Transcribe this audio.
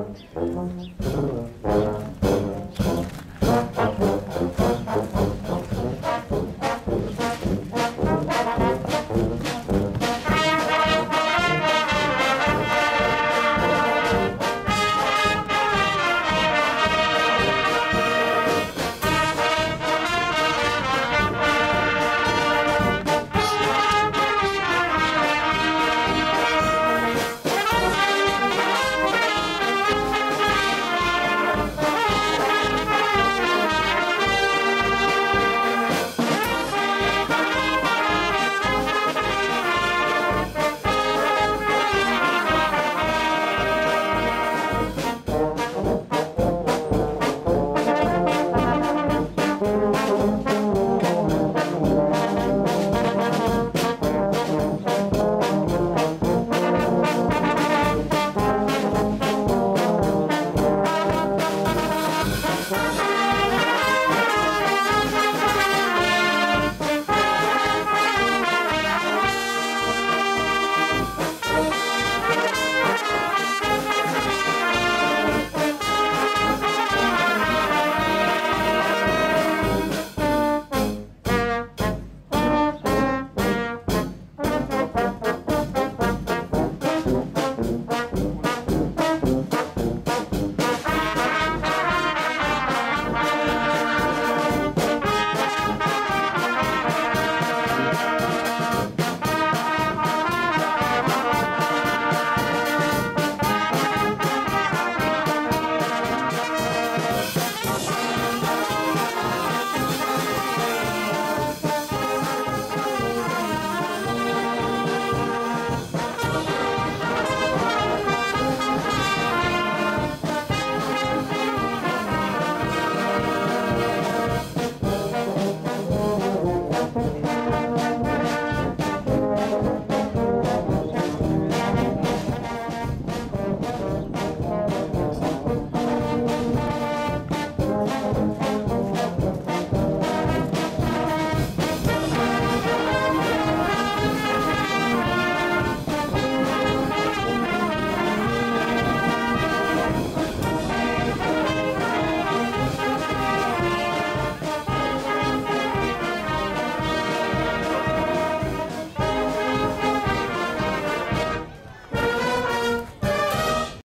Uhum. Uhum.